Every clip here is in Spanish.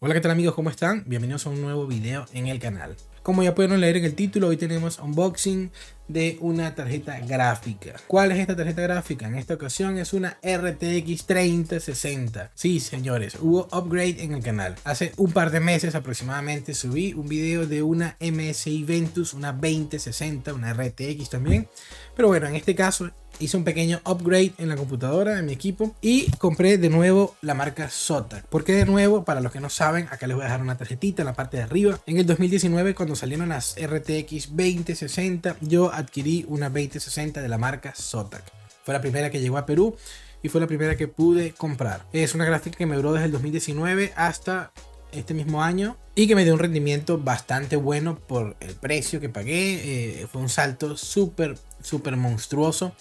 Hola qué tal amigos, ¿cómo están? Bienvenidos a un nuevo video en el canal. Como ya pudieron leer en el título, hoy tenemos unboxing de una tarjeta gráfica. ¿Cuál es esta tarjeta gráfica? En esta ocasión es una RTX 3060. Sí, señores, hubo upgrade en el canal. Hace un par de meses aproximadamente subí un video de una MSI Ventus, una 2060, una RTX también. Pero bueno, en este caso hice un pequeño upgrade en la computadora de mi equipo y compré de nuevo la marca Zotac. ¿Por qué de nuevo? Para los que no saben, acá les voy a dejar una tarjetita en la parte de arriba. En el 2019, cuando salieron las RTX 2060, yo adquirí una 2060 de la marca Zotac. Fue la primera que llegó a Perú y fue la primera que pude comprar. Es una gráfica que me duró desde el 2019 hasta este mismo año y que me dio un rendimiento bastante bueno por el precio que pagué. Eh, fue un salto súper, súper monstruoso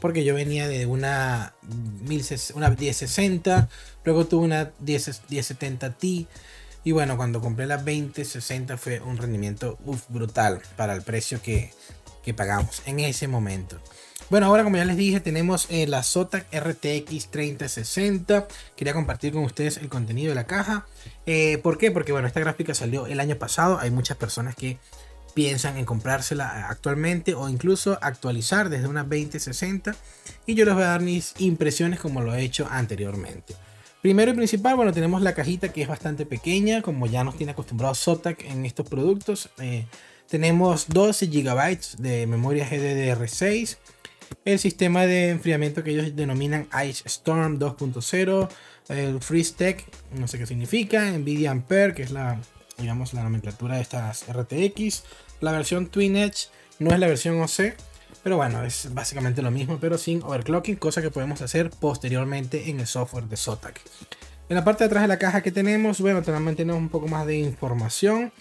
porque yo venía de una, una 1060, luego tuve una 10, 1070 Ti. Y bueno, cuando compré la 2060 fue un rendimiento brutal para el precio que, que pagamos en ese momento. Bueno, ahora como ya les dije, tenemos eh, la Zotac RTX 3060. Quería compartir con ustedes el contenido de la caja. Eh, ¿Por qué? Porque bueno, esta gráfica salió el año pasado. Hay muchas personas que piensan en comprársela actualmente o incluso actualizar desde una 2060. Y yo les voy a dar mis impresiones como lo he hecho anteriormente. Primero y principal, bueno, tenemos la cajita que es bastante pequeña, como ya nos tiene acostumbrado Zotac en estos productos. Eh, tenemos 12 GB de memoria GDDR6 el sistema de enfriamiento que ellos denominan Ice Storm 2.0, el FreezeTech, no sé qué significa, Nvidia Ampere, que es la, digamos, la nomenclatura de estas RTX, la versión Twin Edge no es la versión OC, pero bueno, es básicamente lo mismo, pero sin overclocking, cosa que podemos hacer posteriormente en el software de Zotac. En la parte de atrás de la caja que tenemos, bueno, también tenemos un poco más de información.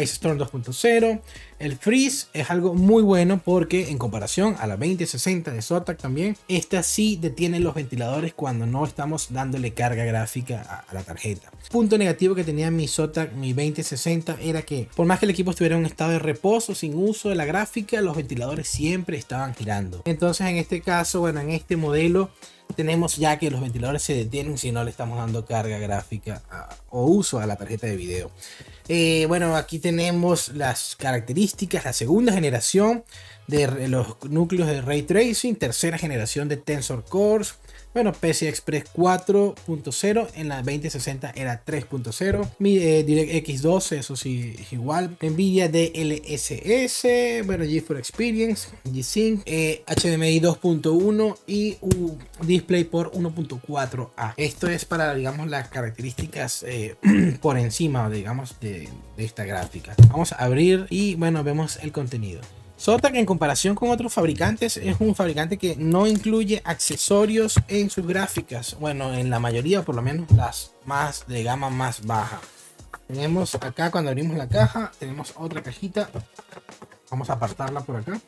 Ice Storm 2.0. El Freeze es algo muy bueno porque en comparación a la 2060 de Zotac también, esta sí detiene los ventiladores cuando no estamos dándole carga gráfica a, la tarjeta. Punto negativo que tenía mi Zotac, mi 2060, era que por más que el equipo estuviera en un estado de reposo, sin uso de la gráfica, los ventiladores siempre estaban girando. Entonces en este caso, bueno, en este modelo tenemos ya que los ventiladores se detienen si no le estamos dando carga gráfica o uso a la tarjeta de video. Eh, bueno, aquí tenemos las características, la segunda generación de los núcleos de Ray Tracing, tercera generación de Tensor Cores, bueno, PCI Express 4.0, en la 2060 era 3.0. Mi eh, DirectX 12, eso sí es igual. Nvidia DLSS, bueno, GeForce Experience, G-Sync, HDMI 2.1 y un Display por 1.4A. Esto es para, digamos, las características eh, por encima, digamos, de esta gráfica. Vamos a abrir y, bueno, vemos el contenido. Zotac en comparación con otros fabricantes es un fabricante que no incluye accesorios en sus gráficas. Bueno, en la mayoría, por lo menos las más de gama más baja. Tenemos acá cuando abrimos la caja, tenemos otra cajita. Vamos a apartarla por acá.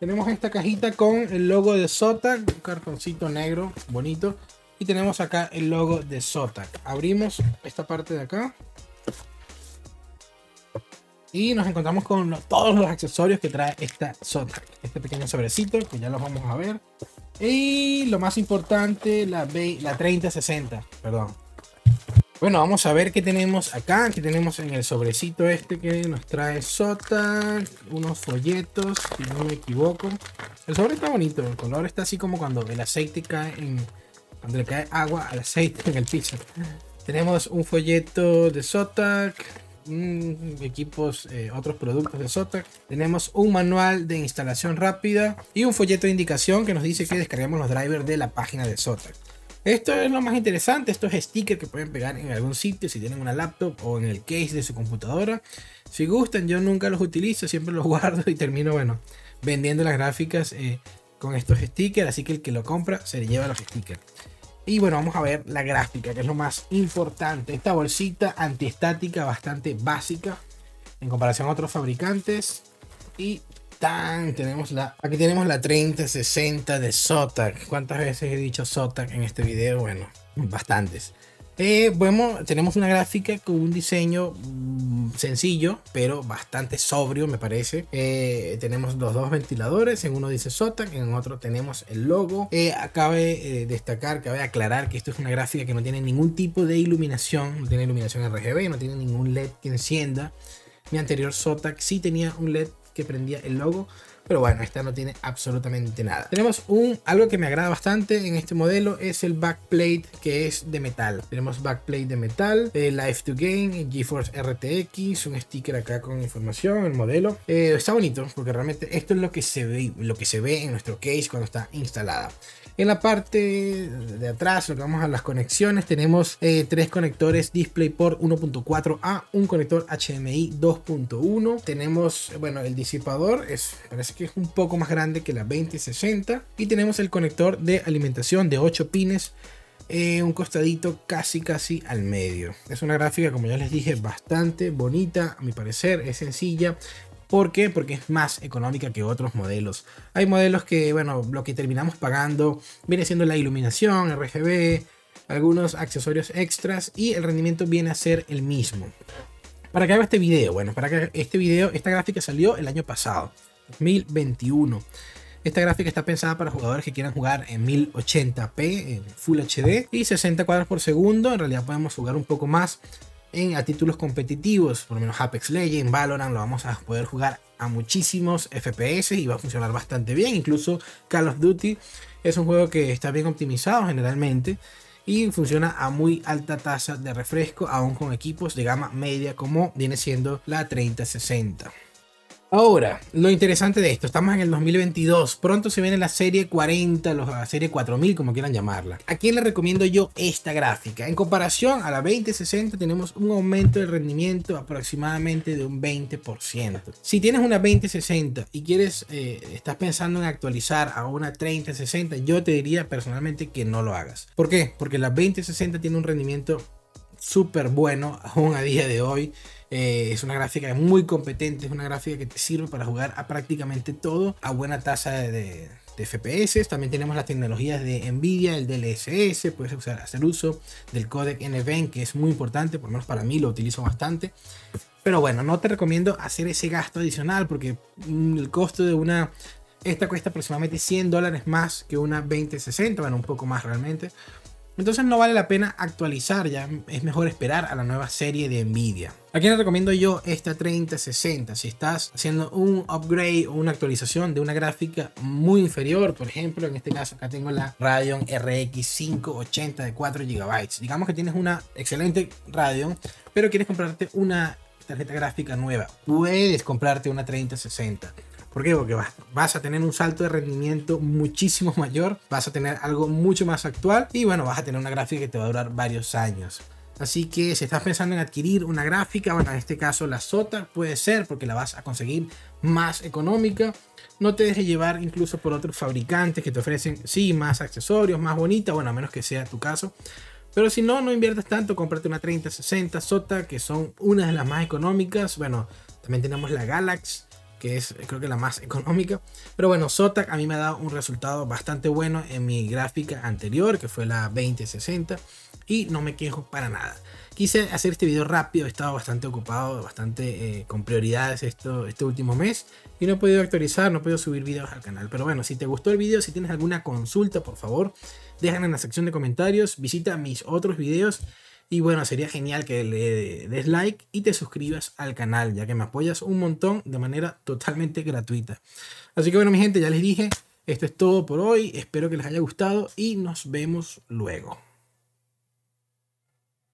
Tenemos esta cajita con el logo de Zotac, un cartoncito negro bonito. Y tenemos acá el logo de Zotac. Abrimos esta parte de acá. Y nos encontramos con todos los accesorios que trae esta Zotac. Este pequeño sobrecito que ya los vamos a ver. Y lo más importante, la, la 3060. Perdón. Bueno, vamos a ver qué tenemos acá. Aquí tenemos en el sobrecito este que nos trae Zotac. Unos folletos, si no me equivoco. El sobre está bonito. El color está así como cuando el aceite cae en... Cuando le cae agua al aceite en el piso. Tenemos un folleto de Zotac equipos, eh, otros productos de Zotac. Tenemos un manual de instalación rápida y un folleto de indicación que nos dice que descarguemos los drivers de la página de Zotac. Esto es lo más interesante, estos stickers que pueden pegar en algún sitio si tienen una laptop o en el case de su computadora. Si gustan, yo nunca los utilizo, siempre los guardo y termino, bueno, vendiendo las gráficas eh, con estos stickers, así que el que lo compra se le lleva los stickers. Y bueno, vamos a ver la gráfica, que es lo más importante. Esta bolsita antiestática bastante básica en comparación a otros fabricantes. Y tan, tenemos la, aquí tenemos la 3060 de Zotac. ¿Cuántas veces he dicho Zotac en este video? Bueno, bastantes. Eh, bueno, tenemos una gráfica con un diseño sencillo, pero bastante sobrio me parece. Eh, tenemos los dos ventiladores, en uno dice Zotac, en otro tenemos el logo. Eh, cabe eh, destacar, cabe aclarar que esto es una gráfica que no tiene ningún tipo de iluminación, no tiene iluminación RGB, no tiene ningún LED que encienda. Mi anterior Zotac sí tenía un LED que prendía el logo, pero bueno, esta no tiene absolutamente nada. Tenemos un, algo que me agrada bastante en este modelo, es el backplate que es de metal. Tenemos backplate de metal, eh, Life to Gain, GeForce RTX, un sticker acá con información, el modelo. Eh, está bonito porque realmente esto es lo que se ve, lo que se ve en nuestro case cuando está instalada. En la parte de atrás, lo que vamos a las conexiones, tenemos eh, tres conectores DisplayPort 1.4A, un conector HDMI 2.1. Tenemos, bueno, el disipador, es, parece que es un poco más grande que la 2060. Y tenemos el conector de alimentación de 8 pines eh, un costadito casi casi al medio. Es una gráfica, como ya les dije, bastante bonita, a mi parecer, es sencilla. ¿Por qué? Porque es más económica que otros modelos. Hay modelos que, bueno, lo que terminamos pagando viene siendo la iluminación, RGB, algunos accesorios extras y el rendimiento viene a ser el mismo. ¿Para qué hago este video? Bueno, para que este video, esta gráfica salió el año pasado, 2021. Esta gráfica está pensada para jugadores que quieran jugar en 1080p, en Full HD y 60 cuadros por segundo. En realidad podemos jugar un poco más en, a títulos competitivos, por lo menos Apex Legends, Valorant, lo vamos a poder jugar a muchísimos FPS y va a funcionar bastante bien. Incluso Call of Duty es un juego que está bien optimizado generalmente y funciona a muy alta tasa de refresco, aún con equipos de gama media como viene siendo la 3060. Ahora, lo interesante de esto, estamos en el 2022, pronto se viene la serie 40, la serie 4000, como quieran llamarla. ¿A quién le recomiendo yo esta gráfica? En comparación a la 2060 tenemos un aumento de rendimiento aproximadamente de un 20%. Si tienes una 2060 y quieres, eh, estás pensando en actualizar a una 3060, yo te diría personalmente que no lo hagas. ¿Por qué? Porque la 2060 tiene un rendimiento súper bueno aún a día de hoy. Eh, es una gráfica muy competente, es una gráfica que te sirve para jugar a prácticamente todo a buena tasa de, FPS. También tenemos las tecnologías de Nvidia, el DLSS, puedes usar, hacer uso del codec NVENC, que es muy importante, por lo menos para mí lo utilizo bastante. Pero bueno, no te recomiendo hacer ese gasto adicional porque mm, el costo de una... Esta cuesta aproximadamente 100 dólares más que una 2060, bueno, un poco más realmente. Entonces no vale la pena actualizar, ya es mejor esperar a la nueva serie de Nvidia. ¿A quién le recomiendo yo esta 3060? Si estás haciendo un upgrade o una actualización de una gráfica muy inferior, por ejemplo, en este caso acá tengo la Radeon RX 580 de 4 GB. Digamos que tienes una excelente Radeon, pero quieres comprarte una tarjeta gráfica nueva. Puedes comprarte una 3060 ¿Por qué? Porque vas, a tener un salto de rendimiento muchísimo mayor, vas a tener algo mucho más actual y bueno, vas a tener una gráfica que te va a durar varios años. Así que si estás pensando en adquirir una gráfica, bueno, en este caso la SOTA puede ser porque la vas a conseguir más económica. No te dejes llevar incluso por otros fabricantes que te ofrecen, sí, más accesorios, más bonita, bueno, a menos que sea tu caso. Pero si no, no inviertas tanto, cómprate una 3060 SOTA, que son una de las más económicas. Bueno, también tenemos la Galaxy que es creo que la más económica. Pero bueno, Zotac a mí me ha dado un resultado bastante bueno en mi gráfica anterior, que fue la 2060, y no me quejo para nada. Quise hacer este video rápido, he estado bastante ocupado, bastante eh, con prioridades esto, este último mes y no he podido actualizar, no he podido subir videos al canal. Pero bueno, si te gustó el video, si tienes alguna consulta, por favor, déjala en la sección de comentarios, visita mis otros videos y bueno, sería genial que le des like y te suscribas al canal, ya que me apoyas un montón de manera totalmente gratuita. Así que bueno, mi gente, ya les dije, esto es todo por hoy. Espero que les haya gustado y nos vemos luego.